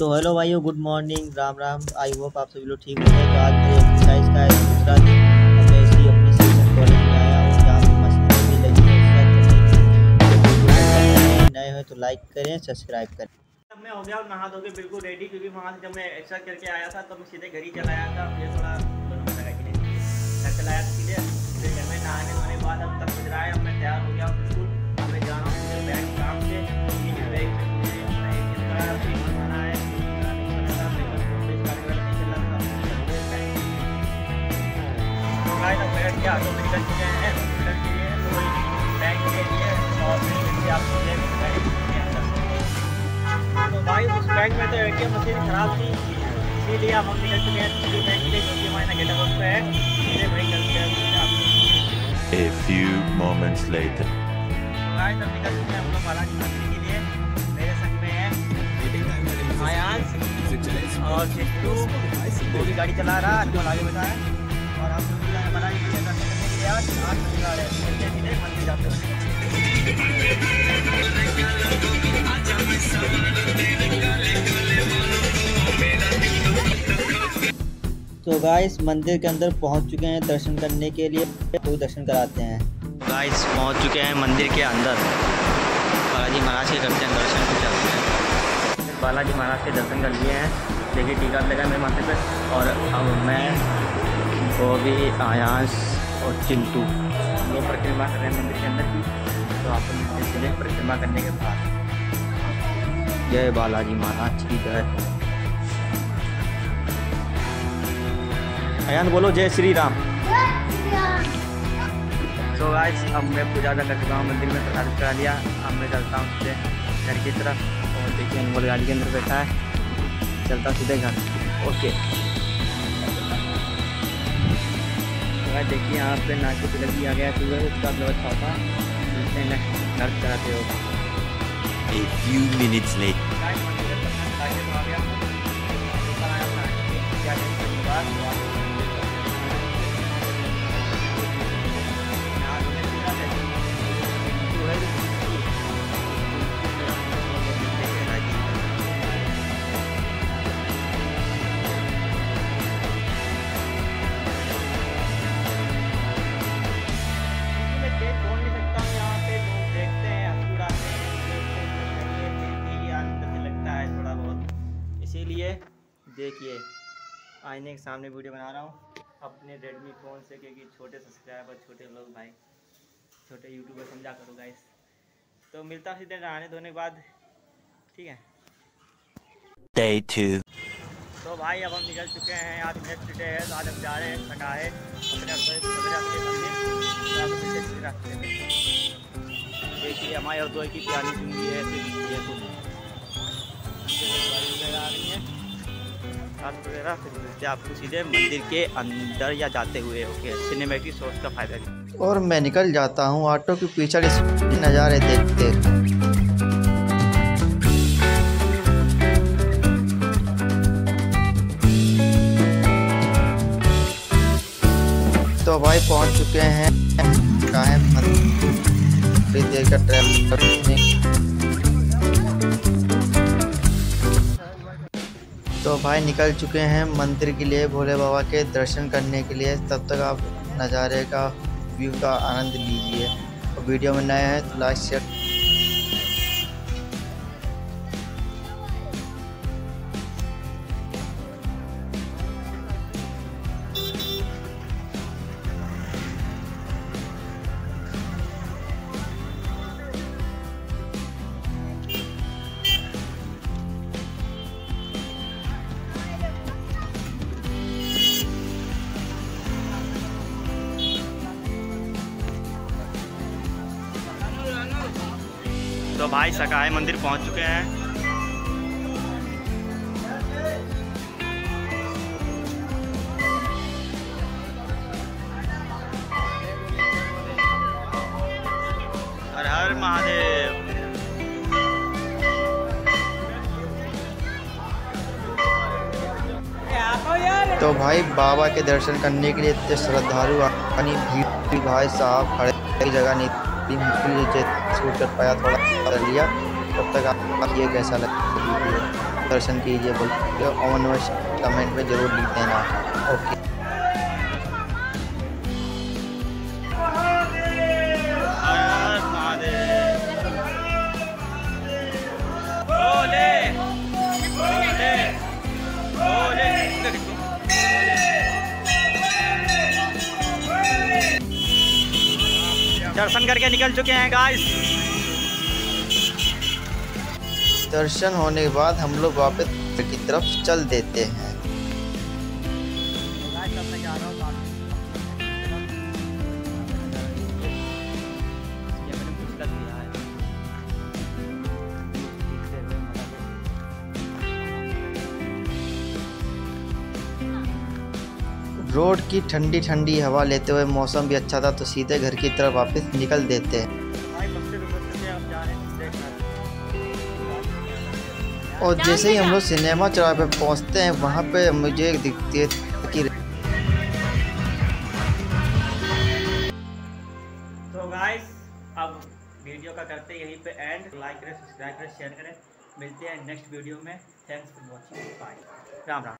तो हेलो भाइयों, good morning, Ram Ram. I hope आप सभी लोग ठीक होंगे। तो आज एक्सरसाइज का दूसरा दिन मैं इसी अपने हूँ है नए हैं तो लाइक करें सब्सक्राइब करें। तब मैं हो गया और नहा के बिल्कुल रेडी क्योंकि वहाँ से जब मैं एक्सरसाइज करके आया था तो मैं सीधे घर ही चला आया था। मुझे थोड़ा लगा कि घर चला आया था सीधे। फिर घर में नहाने धोने बाद भाई के निकल चुके हैं तो बैंक के लिए और फिर आप तो भाई उस बैंक में तो एटीएम मशीन खराब थी इसीलिए अब हम निकल चुके हैं दूसरी बैंक के लिए हमारे गेट हाउस पे है सीधे वहीं चलते हैं A few moments later. निकल चुके हैं हम लोग बालाजी मंदिर के लिए मेरे संग में है और चिट्टू वो भी गाड़ी चला रहा है आगे है और लोग करने के लिए आज आठ जाते हैं तो गाइस मंदिर के अंदर पहुँच चुके हैं दर्शन करने के लिए। तो दर्शन कराते हैं। गाइस पहुँच चुके हैं मंदिर के अंदर। बालाजी महाराज के करते हैं दर्शन को चलते हैं। बालाजी महाराज के दर्शन कर लिए हैं। देखिए, टीका लगा मेरे माथे पे। और अब मैं वो भी आयांश और चिंटू। हम लोग परिक्रमा कर रहे हैं मंदिर के अंदर की तो आप लोग परिक्रमा करने के बाद। जय बालाजी महाराज की जय। अयान बोलो, जय श्री राम। तो आज अब मैं पूजा कर चुका हूँ, मंदिर में प्रसाद करा लिया। अब मैं चलता हूँ सीधे घर की तरफ़, और देखिए, अनमोल गाड़ी के अंदर बैठा है। चलता सीधे घर। ओके गाइस देखिए यहाँ पे ना कुछ भी आ गया सुबह उसका व्यवस्था था मिलते हैं next घर कराते हो A few minutes आ गया। इसीलिए देखिए आईने के सामने वीडियो बना रहा हूँ अपने रेडमी फ़ोन से क्योंकि छोटे सब्सक्राइबर छोटे लोग भाई छोटे यूट्यूबर समझा करो गाइस तो मिलता हूँ सीधे नहाने धोने के बाद ठीक है Day two. तो भाई अब हम निकल चुके हैं आज नेक्स्ट डे है तो आज हम जा रहे हैं थका है अपने तो हैं देखिए हमारे और दो की प्यारी चुंगी है ऐसे है तो आपको सीधे मंदिर के अंदर या जाते हुए, ओके सिनेमेटिक सोर्स का फ़ायदा। और मैं निकल जाता हूँ ऑटो के पीछे नज़ारे देखते। तो भाई पहुँच चुके हैं का है। देर का ट्रैवल तो भाई निकल चुके हैं मंदिर के लिए भोले बाबा के दर्शन करने के लिए। तब तक आप नज़ारे का, व्यू का आनंद लीजिए। और वीडियो में नए हैं तो लाइक शेयर भाई सकाए मंदिर पहुँच चुके हैं। हर हर महादेव। तो भाई, बाबा के दर्शन करने के लिए इतने श्रद्धालु, आनी भीड़ भाई साहब खड़े जगह नहीं थी मुश्किल छूट कर पाया, थोड़ा कर लिया। तब तक आप ये कैसा लगा दर्शन कीजिए बोल में कमेंट में ज़रूर लिख देना ओके। दर्शन करके निकल चुके हैं गाइस दर्शन होने के बाद हम लोग वापस की तरफ़ चल देते हैं। रोड की ठंडी ठंडी हवा लेते हुए मौसम भी अच्छा था तो सीधे घर की तरफ़ वापस निकल देते हैं। और जैसे ही हम लोग सिनेमा चौराहे पे पहुँचते हैं वहाँ पे मुझे एक दिखती है कि तो गाइस अब वीडियो का करते हैं यहीं पे एंड लाइक करें सब्सक्राइब करें शेयर करें। मिलते हैं नेक्स्ट वीडियो में। Thanks for watching bye Ram Ram.